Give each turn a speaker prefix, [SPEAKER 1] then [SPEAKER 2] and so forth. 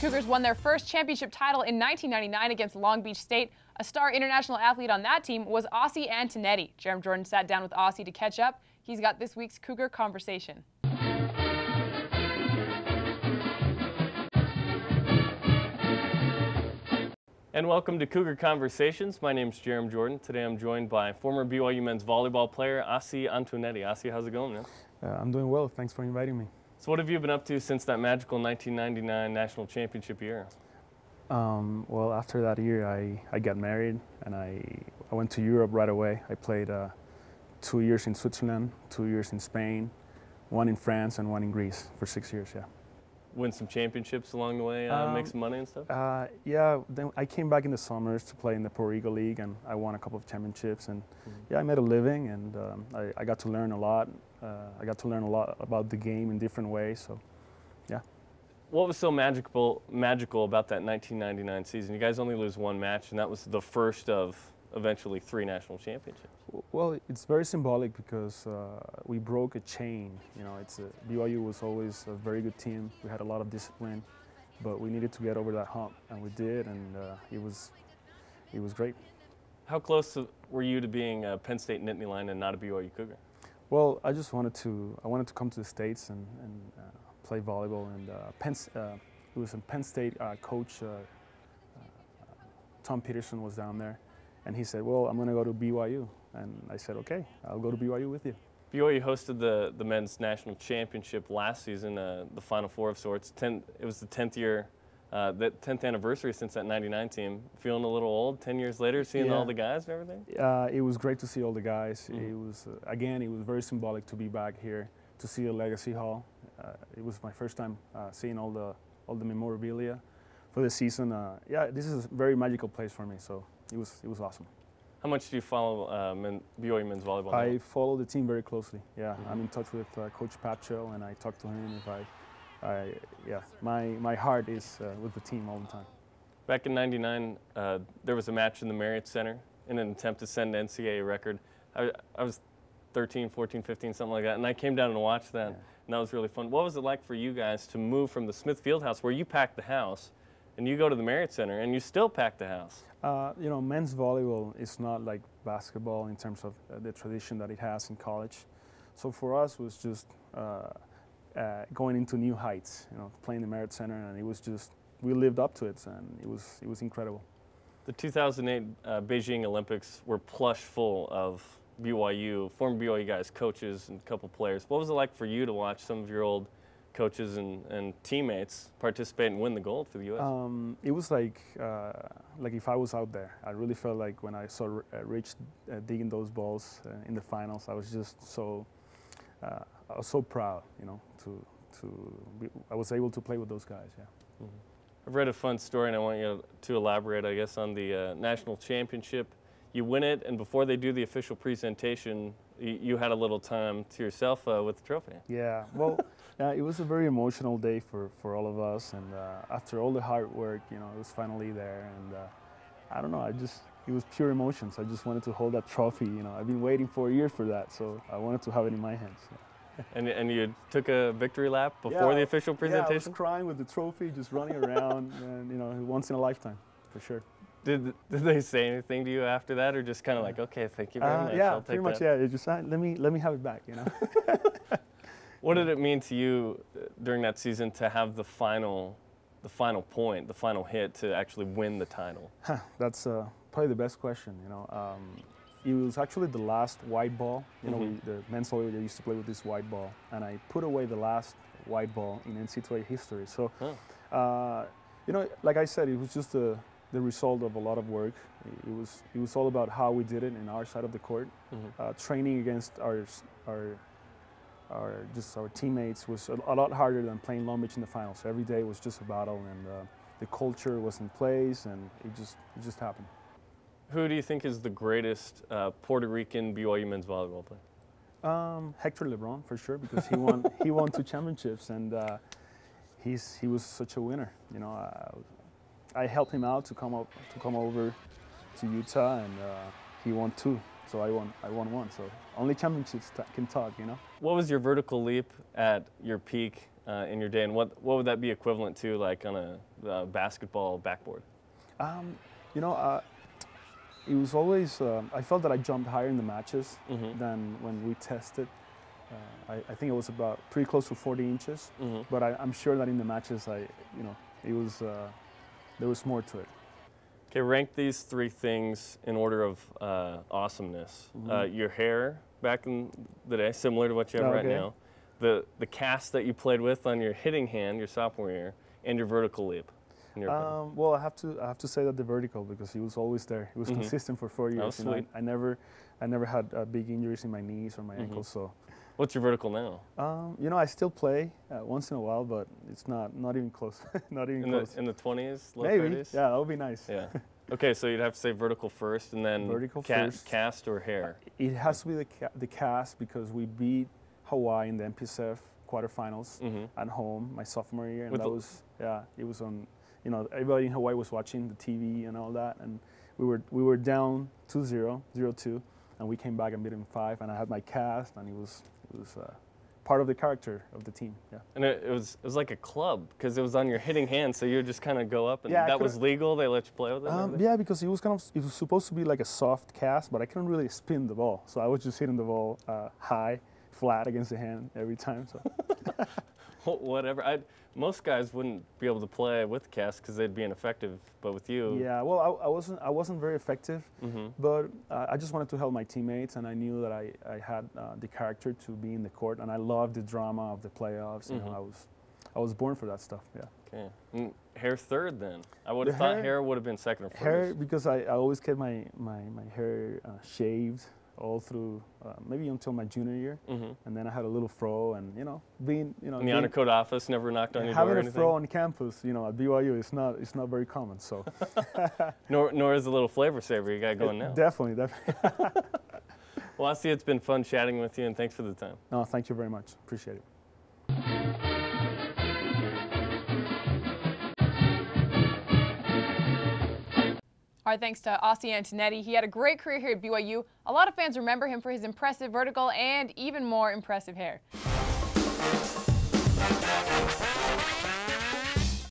[SPEAKER 1] Cougars won their first championship title in 1999 against Long Beach State. A star international athlete on that team was Ossie Antonetti. Jarom Jordan sat down with Ossie to catch up. He's got this week's Cougar Conversation.
[SPEAKER 2] And welcome to Cougar Conversations. My name is Jarom Jordan. Today I'm joined by former BYU men's volleyball player Ossie Antonetti. Ossie, how's it going, man?
[SPEAKER 3] Uh, I'm doing well. Thanks for inviting me.
[SPEAKER 2] So, what have you been up to since that magical 1999 national championship year?
[SPEAKER 3] Um, well, after that year, I, I got married and I, I went to Europe right away. I played uh, two years in Switzerland, two years in Spain, one in France, and one in Greece for six years, yeah.
[SPEAKER 2] Win some championships along the way, uh,
[SPEAKER 3] Um,
[SPEAKER 2] make some money and stuff?
[SPEAKER 3] Uh, yeah, then I came back in the summers to play in the Puerto Rico League and I won a couple of championships. And yeah, I made a living and um, I, I got to learn a lot. Uh, I got to learn a lot about the game in different ways. So yeah.
[SPEAKER 2] What was so magical, magical about that 1999 season? You guys only lose one match, and that was the first of eventually three national championships.
[SPEAKER 3] Well, it's very symbolic because uh, we broke a chain. You know, it's a, BYU was always a very good team. We had a lot of discipline, but we needed to get over that hump, and we did, and uh, it was it was great.
[SPEAKER 2] How close were you to being a Penn State Nittany Lion and not a BYU Cougar?
[SPEAKER 3] Well, I just wanted to I wanted to come to the states and, and uh, play volleyball, and uh, Penn, uh, it was a Penn State uh, coach. Uh, uh, Tom Peterson was down there, and he said, "Well, I'm going to go to BYU," and I said, "Okay, I'll go to BYU with you."
[SPEAKER 2] BYU hosted the, the men's national championship last season, the Final Four of sorts. Ten, it was the 10th year, uh, the 10th anniversary since that 99 team. Feeling a little old 10 years later, seeing
[SPEAKER 3] Yeah.
[SPEAKER 2] all the guys and everything?
[SPEAKER 3] Uh, it was great to see all the guys.
[SPEAKER 2] Mhm.
[SPEAKER 3] It was uh, again, it was very symbolic to be back here to see the Legacy Hall. Uh, it was my first time uh, seeing all the all the memorabilia for the season. Uh, yeah, this is a very magical place for me. So it was it was awesome.
[SPEAKER 2] How much do you follow uh, men, BYU men's volleyball? now?
[SPEAKER 3] I follow the team very closely. Yeah,
[SPEAKER 2] Mhm.
[SPEAKER 3] I'm in touch with uh, Coach Pacho, and I talk to him if I. I yeah, my my heart is uh, with the team all the time.
[SPEAKER 2] Back in 99, uh, there was a match in the Marriott Center in an attempt to send an NCAA record. I, I was 13, 14, 15, something like that, and I came down and watched that,
[SPEAKER 3] Yeah.
[SPEAKER 2] and that was really fun. What was it like for you guys to move from the Smith Fieldhouse, where you packed the house, and you go to the Marriott Center, and you still pack the house?
[SPEAKER 3] Uh, you know, men's volleyball is not like basketball in terms of uh, the tradition that it has in college. So for us, it was just uh, going into new heights. You know, playing the Marriott Center, and it was just we lived up to it, and it was it was incredible.
[SPEAKER 2] The 2008 uh, Beijing Olympics were plush full of BYU, former BYU guys, coaches, and a couple players. What was it like for you to watch some of your old coaches and, and teammates participate and win the gold for the U.S.?
[SPEAKER 3] Um, it was like uh, like if I was out there. I really felt like when I saw uh, Rich uh, digging those balls uh, in the finals, I was just so uh, I was so proud. You know, to to be, I was able to play with those guys. Yeah.
[SPEAKER 2] I've read a fun story, and I want you to elaborate, I guess, on the uh, national championship. You win it, and before they do the official presentation, you, had a little time to yourself uh, with the trophy.
[SPEAKER 3] Yeah, well, yeah, it was a very emotional day for, for all of us, and uh, after all the hard work, you know, it was finally there, and uh, I don't know, I just it was pure emotions. I just wanted to hold that trophy. You know, I've been waiting for a year for that, so I wanted to have it in my hands.
[SPEAKER 2] And, and you took a victory lap before
[SPEAKER 3] Yeah,
[SPEAKER 2] the official presentation?
[SPEAKER 3] Yeah, I was crying with the trophy, just running around, and you know, once in a lifetime, for sure.
[SPEAKER 2] Did, did they say anything to you after that, or just kind of like, okay, thank you very
[SPEAKER 3] Uh,
[SPEAKER 2] much?
[SPEAKER 3] yeah,
[SPEAKER 2] I'll take
[SPEAKER 3] pretty much.
[SPEAKER 2] that.
[SPEAKER 3] Yeah, just uh, let me let me have it back. You know.
[SPEAKER 2] What did it mean to you uh, during that season to have the final, the final point, the final hit to actually win the title?
[SPEAKER 3] Huh, That's uh, probably the best question. You know, um, it was actually the last white ball. You know,
[SPEAKER 2] Mhm.
[SPEAKER 3] we, the men's volleyball they used to play with this white ball, and I put away the last white ball in NCAA history. So, uh, you know, like I said, it was just the the result of a lot of work. It was it was all about how we did it in our side of the court.
[SPEAKER 2] Mhm.
[SPEAKER 3] Uh, training against our our our just our teammates was a, a lot harder than playing Long Beach in the finals. So every day was just a battle, and uh, the culture was in place, and it just it just happened.
[SPEAKER 2] Who do you think is the greatest uh, Puerto Rican BYU men's volleyball player?
[SPEAKER 3] Um, Hector LeBron for sure because he won he won two championships and uh, he's he was such a winner. You know, I, I helped him out to come up to come over to Utah and uh, he won two, so I won I won one. So only championships can talk. You know.
[SPEAKER 2] What was your vertical leap at your peak uh, in your day, and what what would that be equivalent to, like on a uh, basketball backboard?
[SPEAKER 3] Um, you know, uh, it was always, uh, I felt that I jumped higher in the matches
[SPEAKER 2] Mhm.
[SPEAKER 3] than when we tested. Uh, I, I think it was about pretty close to 40 inches,
[SPEAKER 2] Mhm.
[SPEAKER 3] but I, I'm sure that in the matches, I, you know, it was, uh, there was more to it.
[SPEAKER 2] Okay, rank these three things in order of uh, awesomeness. Uh, your hair back in the day, similar to what you have right
[SPEAKER 3] Okay.
[SPEAKER 2] now. The the cast that you played with on your hitting hand your sophomore year, and your vertical leap. In your opinion.
[SPEAKER 3] Um, well, I have to I have to say that the vertical because he was always there. He was
[SPEAKER 2] Mhm.
[SPEAKER 3] consistent for four years. you know,
[SPEAKER 2] sweet.
[SPEAKER 3] I, I never I never had uh, big injuries in my knees or my
[SPEAKER 2] Mhm.
[SPEAKER 3] ankles. So
[SPEAKER 2] What's your vertical now?
[SPEAKER 3] um, you know I still play uh, once in a while, but it's not not even close. not even
[SPEAKER 2] In
[SPEAKER 3] close.
[SPEAKER 2] the in the twenties, low
[SPEAKER 3] Maybe.
[SPEAKER 2] thirties.
[SPEAKER 3] Yeah, that would be nice.
[SPEAKER 2] Yeah. Okay, so you'd have to say vertical first, and then
[SPEAKER 3] Vertical
[SPEAKER 2] ca-
[SPEAKER 3] first.
[SPEAKER 2] cast or hair.
[SPEAKER 3] It has to be the ca- the cast because we beat Hawaii in the MPSF quarterfinals
[SPEAKER 2] hmm
[SPEAKER 3] at home my sophomore year, and
[SPEAKER 2] With
[SPEAKER 3] that was yeah, it was on. You know, everybody in Hawaii was watching the TV and all that, and we were we were down 2-0, 0-2, and we came back and beat him five, and I had my cast, and it was it was uh, part of the character of the team. Yeah.
[SPEAKER 2] And it, it was it was like a club because it was on your hitting hand, so you would just kind of go up, and
[SPEAKER 3] Yeah,
[SPEAKER 2] that was legal. They let you play with it.
[SPEAKER 3] Um, yeah, because it was kind of it was supposed to be like a soft cast, but I couldn't really spin the ball, so I was just hitting the ball uh, high, flat against the hand every time. So
[SPEAKER 2] Whatever. I most guys wouldn't be able to play with cast because they'd be ineffective, but with you,
[SPEAKER 3] yeah, well, I, I wasn't I wasn't very effective,
[SPEAKER 2] hmm
[SPEAKER 3] but uh, I just wanted to help my teammates, and I knew that I I had uh, the character to be in the court, and I loved the drama of the playoffs. You
[SPEAKER 2] Mhm.
[SPEAKER 3] know, I was I was born for that stuff. Yeah.
[SPEAKER 2] Okay. And hair third then. I would have thought
[SPEAKER 3] hair-
[SPEAKER 2] hair would have been second or first.
[SPEAKER 3] Hair because I, I always kept my my my hair uh, shaved all through uh, maybe until my junior year.
[SPEAKER 2] hmm
[SPEAKER 3] and then I had a little fro, and you know, being you know,
[SPEAKER 2] In the
[SPEAKER 3] being-
[SPEAKER 2] honor code office, never knocked on your door
[SPEAKER 3] having a
[SPEAKER 2] anything.
[SPEAKER 3] fro on campus, you know, at BYU, it's not it's not very common. So
[SPEAKER 2] Nor, nor is a little flavor saver you got going now.
[SPEAKER 3] definitely, definitely.
[SPEAKER 2] Well, I see it's been fun chatting with you, and thanks for the time.
[SPEAKER 3] no, thank you very much. Appreciate it.
[SPEAKER 1] Our thanks to Ossie Antonetti. He had a great career here at BYU. A lot of fans remember him for his impressive vertical and even more impressive hair.